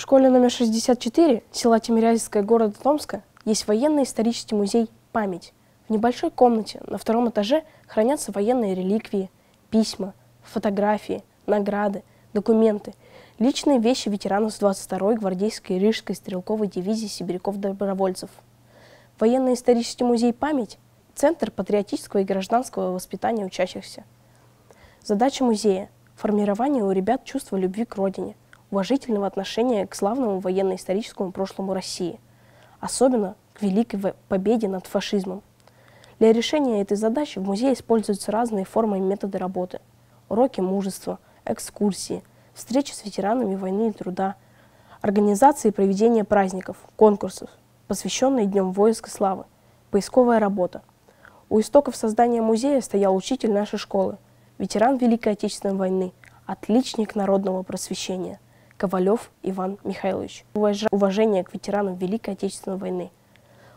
В школе номер 64 села Тимирязевская города Томска есть военно-исторический музей «Память». В небольшой комнате на втором этаже хранятся военные реликвии, письма, фотографии, награды, документы, личные вещи ветеранов с 22-й гвардейской Рижской стрелковой дивизии сибиряков-добровольцев. Военно-исторический музей «Память» – центр патриотического и гражданского воспитания учащихся. Задача музея – формирование у ребят чувства любви к родине, уважительного отношения к славному военно-историческому прошлому России, особенно к великой победе над фашизмом. Для решения этой задачи в музее используются разные формы и методы работы. Уроки мужества, экскурсии, встречи с ветеранами войны и труда, организации и проведения праздников, конкурсов, посвященные Днем войск и славы, поисковая работа. У истоков создания музея стоял учитель нашей школы, ветеран Великой Отечественной войны, отличник народного просвещения – Ковалев Иван Михайлович. Уважение к ветеранам Великой Отечественной войны.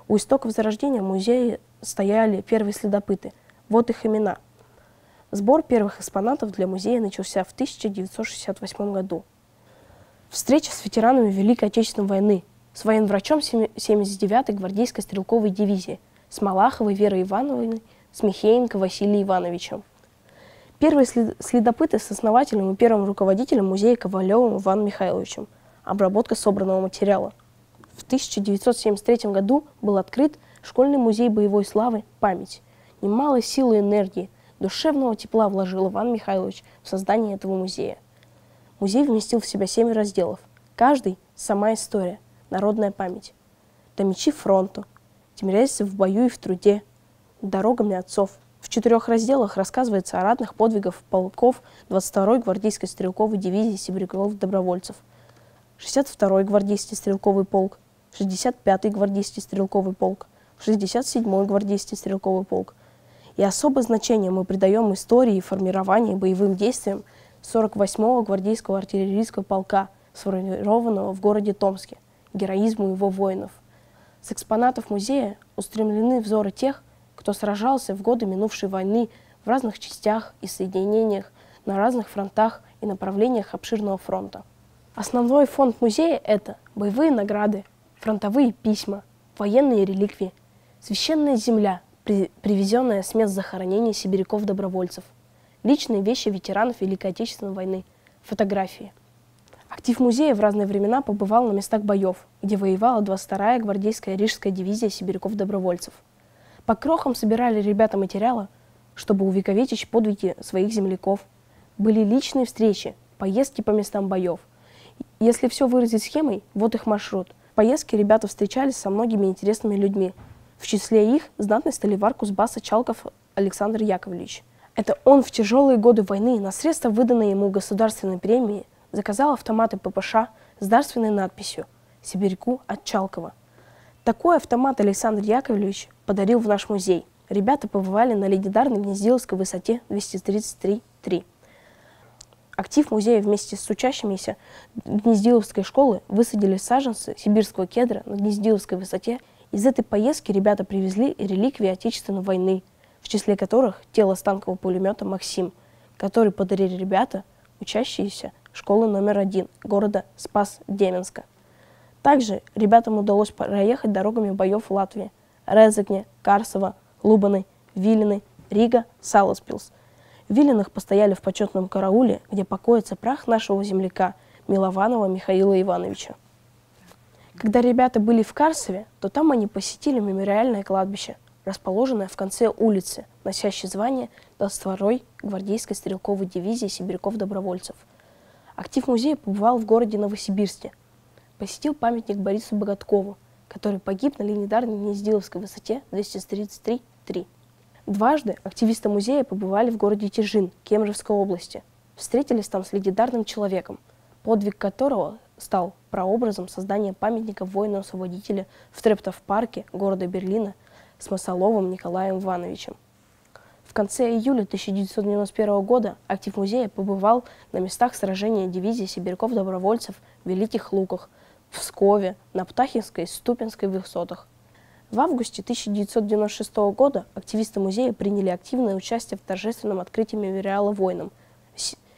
У истоков зарождения музея стояли первые следопыты. Вот их имена. Сбор первых экспонатов для музея начался в 1968 году. Встреча с ветеранами Великой Отечественной войны, с военврачом 79-й гвардейской стрелковой дивизии, с Малаховой Верой Ивановной, с Михеенко Василием Ивановичем. Первые следопыты с основателем и первым руководителем музея Ковалевым Иваном Михайловичем. Обработка собранного материала. В 1973 году был открыт школьный музей боевой славы «Память». Немало силы и энергии, душевного тепла вложил Иван Михайлович в создание этого музея. Музей вместил в себя семь разделов. Каждый – сама история, народная память. До мечи фронту, Тимирязевцы в бою и в труде, дорогами отцов – четырех разделах рассказывается о ратных подвигах полков 22-й гвардейской стрелковой дивизии сибиряков-добровольцев, 62-й гвардейский стрелковый полк, 65-й гвардейский стрелковый полк, 67-й гвардейский стрелковый полк. И особое значение мы придаем истории и формированию боевым действиям 48-го гвардейского артиллерийского полка, сформированного в городе Томске, героизму его воинов. С экспонатов музея устремлены взоры тех, кто сражался в годы минувшей войны в разных частях и соединениях, на разных фронтах и направлениях обширного фронта. Основной фонд музея – это боевые награды, фронтовые письма, военные реликвии, священная земля, при, привезенная с мест захоронения сибиряков-добровольцев, личные вещи ветеранов Великой Отечественной войны, фотографии. Актив музея в разные времена побывал на местах боев, где воевала 22-я гвардейская рижская дивизия сибиряков-добровольцев – по крохам собирали ребята материала, чтобы увековечить подвиги своих земляков. Были личные встречи, поездки по местам боев. Если все выразить схемой, вот их маршрут. В поездке ребята встречались со многими интересными людьми. В числе их знатный столевар Кузбасса Чалков Александр Яковлевич. Это он в тяжелые годы войны на средства, выданные ему государственной премии, заказал автоматы ППШ с дарственной надписью «Сибиряку от Чалкова». Такой автомат Александр Яковлевич подарил в наш музей. Ребята побывали на легендарной Гнездиловской высоте 233,3. Актив музея вместе с учащимися Гнездиловской школы высадили саженцы сибирского кедра на Гнездиловской высоте. Из этой поездки ребята привезли реликвии Отечественной войны, в числе которых тело станкового пулемета «Максим», который подарили ребята, учащиеся школы номер один города Спас-Деменска. Также ребятам удалось проехать дорогами боев в Латвии – Резекне, Карсово, Лубаны, Вилины, Рига, Саласпилс. В Вилинах постояли в почетном карауле, где покоится прах нашего земляка Милованова Михаила Ивановича. Когда ребята были в Карсове, то там они посетили мемориальное кладбище, расположенное в конце улицы, носящее звание 22-й гвардейской стрелковой дивизии сибиряков-добровольцев. Актив музея побывал в городе Новосибирске, посетил памятник Борису Богаткову, который погиб на легендарной Гнездиловской высоте 233-3. Дважды активисты музея побывали в городе Тижин, Кемеровской области. Встретились там с легендарным человеком, подвиг которого стал прообразом создания памятника воину-освободителя в Трептов-парке города Берлина с Масоловым Николаем Ивановичем. В конце июля 1991 года актив музея побывал на местах сражения дивизии сибиряков-добровольцев в Великих Луках – в Пскове, на Птахинской и Ступинской высотах. В августе 1996 года активисты музея приняли активное участие в торжественном открытии мемориала воинам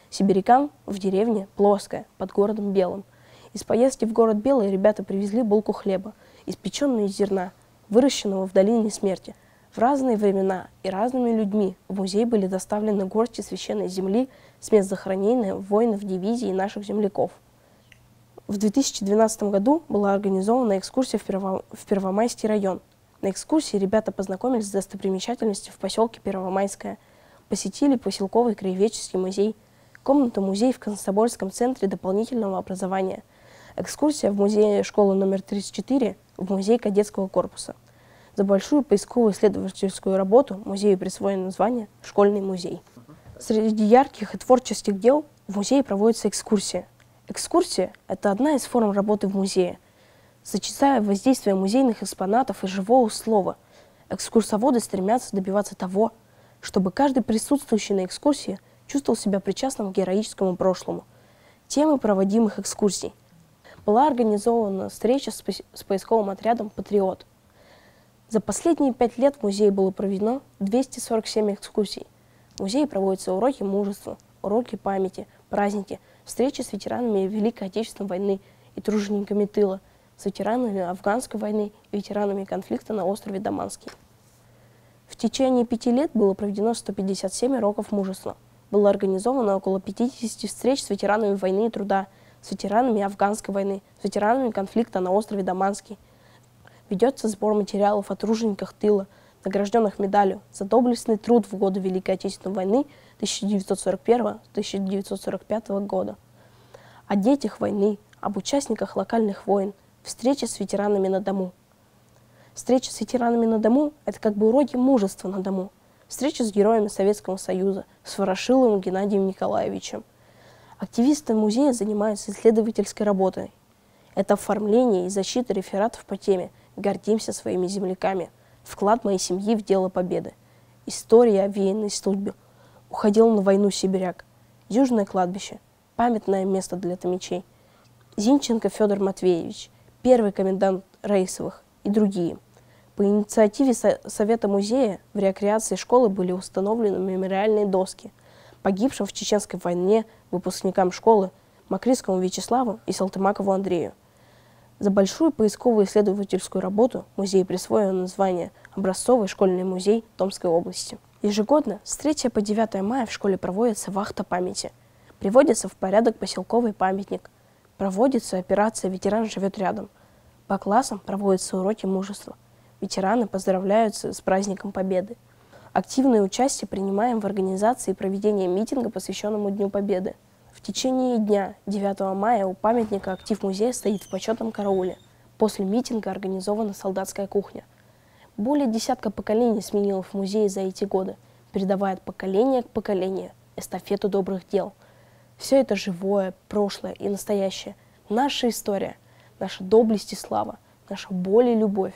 сибирякам в деревне Плоская под городом Белым Из поездки в город Белый ребята привезли булку хлеба, испеченную из зерна, выращенного в долине смерти. В разные времена и разными людьми в музей были доставлены горсти священной земли с мест захоронения воинов дивизии наших земляков. В 2012 году была организована экскурсия в, Перво... в Первомайский район. На экскурсии ребята познакомились с достопримечательностью в поселке Первомайское, посетили поселковый краеведческий музей, комнату-музей в Константинопольском центре дополнительного образования, экскурсия в музее школы номер 34 в музей кадетского корпуса. За большую поисковую исследовательскую работу музею присвоено название «Школьный музей». Среди ярких и творческих дел в музее проводится экскурсия. Экскурсия – это одна из форм работы в музее. Сочетая воздействие музейных экспонатов и живого слова, экскурсоводы стремятся добиваться того, чтобы каждый присутствующий на экскурсии чувствовал себя причастным к героическому прошлому. Темы проводимых экскурсий. Была организована встреча с, с поисковым отрядом «Патриот». За последние пять лет в музее было проведено 247 экскурсий. В музее проводятся уроки мужества, уроки памяти, праздники, встречи с ветеранами Великой Отечественной войны и тружениками тыла, с ветеранами Афганской войны и ветеранами конфликта на острове Даманский. В течение пяти лет было проведено 157 уроков мужества. Было организовано около 50 встреч с ветеранами войны и труда, с ветеранами Афганской войны, с ветеранами конфликта на острове Даманский. Ведется сбор материалов о тружениках тыла, награжденных медалью за доблестный труд в годы Великой Отечественной войны 1941-1945 года. О детях войны, об участниках локальных войн, встречи с ветеранами на дому. Встреча с ветеранами на дому – это как бы уроки мужества на дому. Встреча с героями Советского Союза, с Ворошиловым Геннадием Николаевичем. Активисты музея занимаются исследовательской работой. Это оформление и защита рефератов по теме «Гордимся своими земляками», вклад моей семьи в дело победы. История о военной службе. Уходил на войну сибиряк. Южное кладбище. Памятное место для томичей. Зинченко Федор Матвеевич. Первый комендант Рейсовых и другие. По инициативе Совета музея в рекреации школы были установлены мемориальные доски погибшим в Чеченской войне выпускникам школы Макритскому Вячеславу и Салтымакову Андрею – за большую поисковую исследовательскую работу музей присвоил название «Образцовый школьный музей Томской области». Ежегодно с 3 по 9 мая в школе проводится вахта памяти. Приводится в порядок поселковый памятник. Проводится операция «Ветеран живет рядом». По классам проводятся уроки мужества. Ветераны поздравляются с праздником Победы. Активное участие принимаем в организации проведения митинга, посвященному Дню Победы – в течение дня 9 мая у памятника актив музея стоит в почетном карауле. После митинга организована солдатская кухня. Более десятка поколений сменило в музее за эти годы, передавая от поколения к поколению эстафету добрых дел. Все это живое, прошлое и настоящее. Наша история, наша доблесть и слава, наша боль и любовь.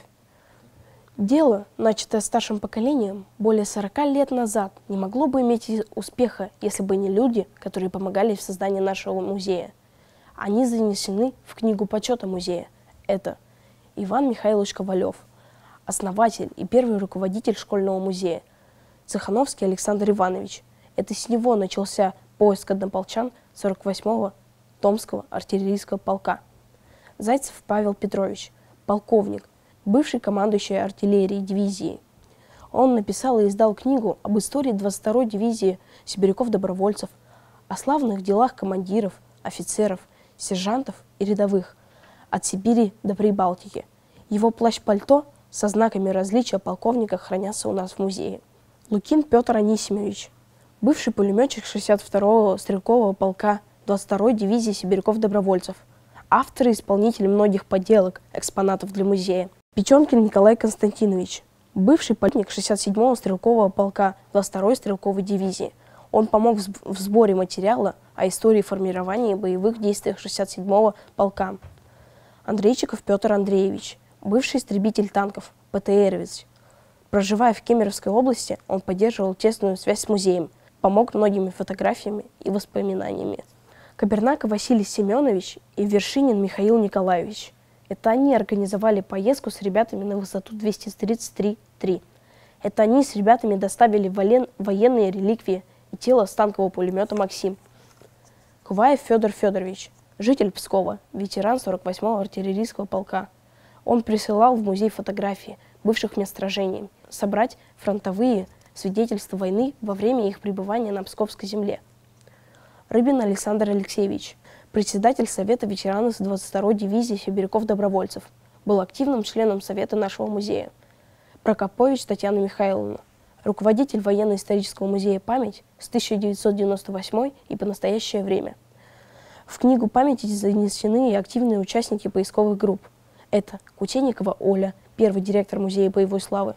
Дело, начатое старшим поколением более 40 лет назад, не могло бы иметь успеха, если бы не люди, которые помогали в создании нашего музея. Они занесены в книгу почета музея. Это Иван Михайлович Ковалев, основатель и первый руководитель школьного музея. Цехановский Александр Иванович. Это с него начался поиск однополчан 48-го Томского артиллерийского полка. Зайцев Павел Петрович, полковник – бывший командующий артиллерией дивизии. Он написал и издал книгу об истории 22-й дивизии сибиряков-добровольцев, о славных делах командиров, офицеров, сержантов и рядовых от Сибири до Прибалтики. Его плащ-пальто со знаками различия полковника хранятся у нас в музее. Лукин Петр Анисимович, бывший пулеметчик 62-го стрелкового полка 22-й дивизии сибиряков-добровольцев, автор и исполнитель многих поделок, экспонатов для музея – Печенкин Николай Константинович, бывший политик 67-го стрелкового полка 22-й стрелковой дивизии. Он помог в сборе материала о истории формирования боевых действий 67-го полка. Андрейчиков Петр Андреевич, бывший истребитель танков, ПТРовец. Проживая в Кемеровской области, он поддерживал тесную связь с музеем, помог многими фотографиями и воспоминаниями. Кабернака Василий Семенович и Вершинин Михаил Николаевич – это они организовали поездку с ребятами на высоту 233-3. Это они с ребятами доставили воен... военные реликвии и тело с танкового пулемета «Максим». Куваев Федор Федорович, Житель Пскова, ветеран 48-го артиллерийского полка. Он присылал в музей фотографии бывших мест сражений, собрать фронтовые свидетельства войны во время их пребывания на Псковской земле. Рыбин Александр Алексеевич, председатель Совета ветеранов 22-й дивизии сибиряков-добровольцев, был активным членом Совета нашего музея. Прокопович Татьяна Михайловна, руководитель военно-исторического музея «Память» с 1998 и по настоящее время. В книгу памяти занесены и активные участники поисковых групп. Это Кутенникова Оля, первый директор музея боевой славы,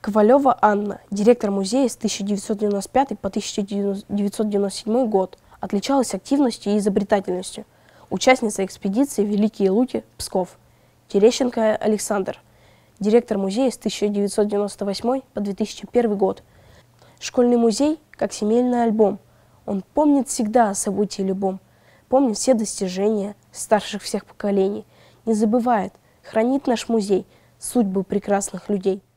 Ковалева Анна, директор музея с 1995 по 1997 год, отличалась активностью и изобретательностью. Участница экспедиции «Великие Луки» Псков. Терещенко Александр, директор музея с 1998 по 2001 год. Школьный музей как семейный альбом. Он помнит всегда о событии любом – помнит все достижения старших всех поколений, не забывает, хранит наш музей, судьбы прекрасных людей –